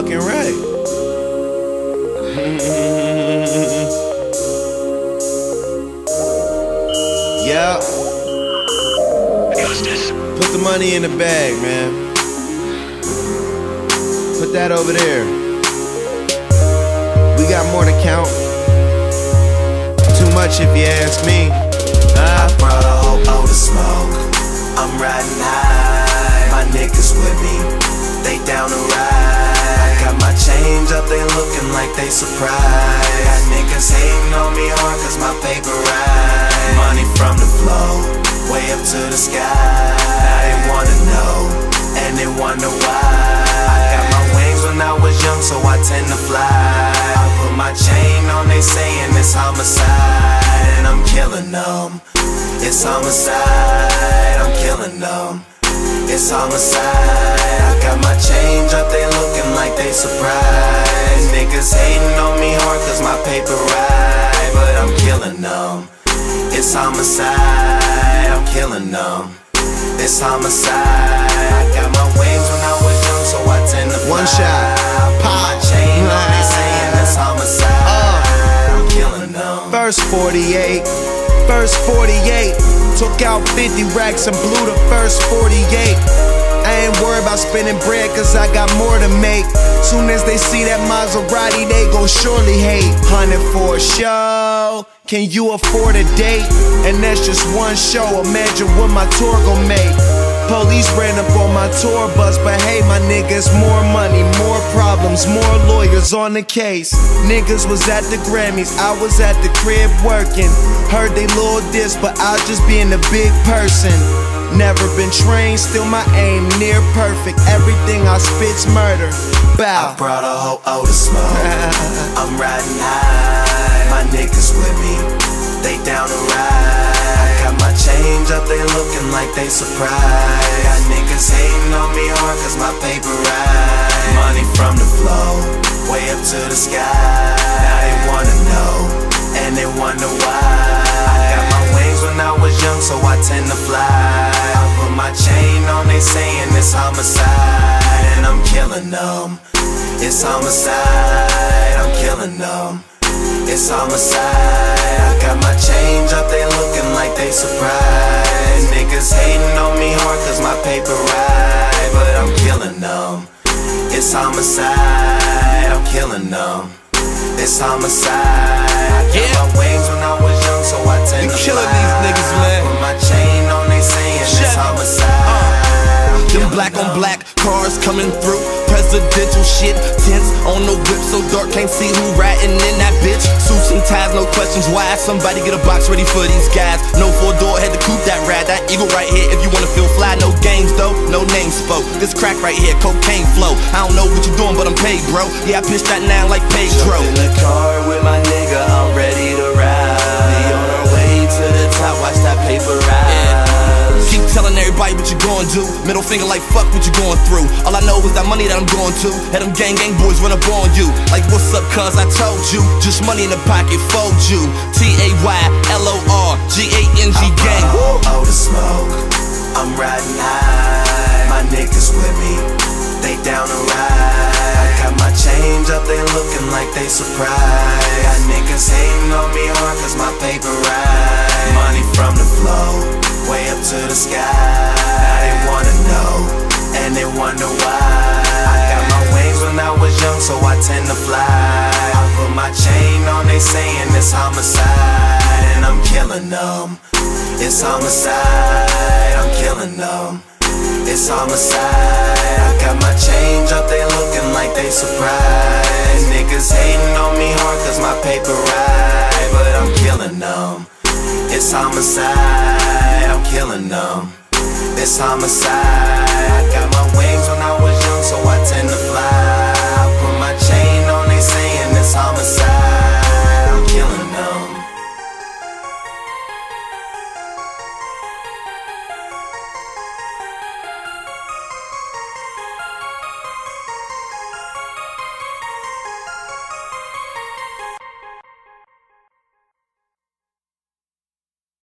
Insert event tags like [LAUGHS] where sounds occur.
fucking right. [LAUGHS] yeah. Put the money in the bag, man. Put that over there. We got more to count. Too much if you ask me. I surprised. Got niggas hating on me hard cause my paper right. Money from the flow, way up to the sky. Now they wanna know, and they wonder why. I got my wings when I was young, so I tend to fly. I put my chain on, they saying it's homicide, and I'm killing them. It's homicide, I'm killing them. It's homicide. I got my change up, they looking like they surprised. Niggas hating on me hard cause my paper right, but I'm killing them. It's homicide, I'm killing them. It's homicide. I got my wings when I was young, so I tend to fly. One shot. I put my chain on, they saying it's homicide. Uh. I'm killing them. First 48, first 48. Took out 50 racks and blew the first 48. I ain't worried about spending bread cause I got more to make. Soon as they see that Maserati, they gon' surely hate. Hundred for a show. Can you afford a date? And that's just one show. Imagine what my tour gon' make. Police ran up on my tour bus, but hey, my niggas, more money, more problems, more lawyers on the case. Niggas was at the Grammys, I was at the crib working. Heard they little diss, but I just being a big person. Never been trained, still my aim near perfect. Everything I spit's murder. Bow. I brought a whole O to smoke. [LAUGHS] I'm riding high. My niggas with me. They down to ride. I got my change up, they looking like they surprised. Got niggas hating on me hard cause my paper right. Money from the flow, way up to the sky. It's homicide, and I'm killing them. It's homicide, I'm killing them. It's homicide. I got my change up, they looking like they surprised. Niggas hating on me hard cause my paper right, but I'm killing them. It's homicide, I'm killing them. It's homicide. I got Yeah. my wings when I was young, so I tend to coming through. Presidential shit, tents on the whip so dark can't see who riding in that bitch. Suits and ties, no questions why. Somebody get a box ready for these guys. No four door, had to coupe that ride. That eagle right here if you wanna feel fly. No games though, no names spoke. This crack right here, cocaine flow. I don't know what you doing, but I'm paid, bro. Yeah, I pitched that now like Pedro. Jump in the car with my nigga, I'm ready what you going do. Middle finger like fuck what you going through. All I know is that money that I'm going to. Had them gang gang boys run up on you. Like what's up, cuz I told you. Just money in the pocket, fold you. T A Y L O R G A N G gang. Woo! Oh, the smoke, I'm riding high. My niggas with me, they down to ride. I got my change up, they looking like they surprised. Got niggas hating on me hard cause my paper right. Money from the flow, way up to the sky. Now they wanna know, and they wonder why. I got my wings when I was young, so I tend to fly. I put my chain on, they saying it's homicide, and I'm killing them. It's homicide, I'm killing them. It's homicide. I got my change up, they looking like they surprised. Niggas hating on me hard cause my paper ride. but I'm killing them. It's homicide, I'm killing them. It's homicide. I got my wings when I was young, so I tend to fly. I put my chain on, they saying it's homicide.